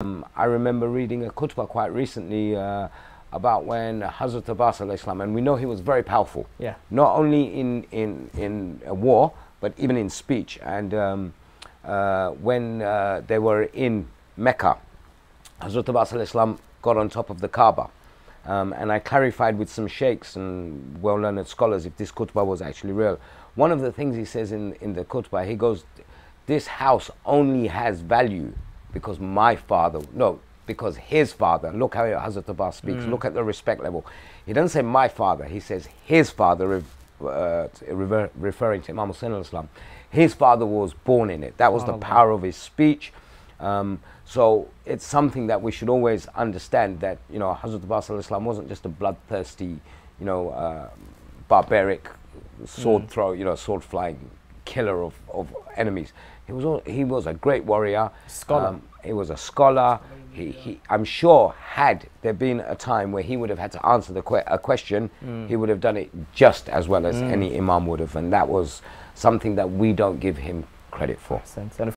Um, I remember reading a khutbah quite recently uh, about when Hazrat Abbas Islam, and we know he was very powerful. Yeah. Not only in in in war, but even in speech. And um, uh, when uh, they were in Mecca, Hazrat Abbas Islam got on top of the Kaaba. Um, and I clarified with some sheikhs and well-learned scholars if this khutbah was actually real. One of the things he says in, in the khutbah, he goes, this house only has value because my father, no, because his father, look how Hazrat Abbas speaks, look at the respect level. He doesn't say my father, he says his father, uh, refer, referring to Imam Hussein al-Islam. His father was born in it. That was the power of his speech. Um, so it's something that we should always understand that, you know, Hazrat Abbas al-Islam wasn't just a bloodthirsty, you know, uh, barbaric sword throw, you know, sword flying killer of, of enemies. He was, al- he was a great warrior. Um, Scholar. he was a scholar. He, he, I'm sure, had there been a time where he would have had to answer the que- a question, he would have done it just as well as any imam would have, and that was something that we don't give him credit for.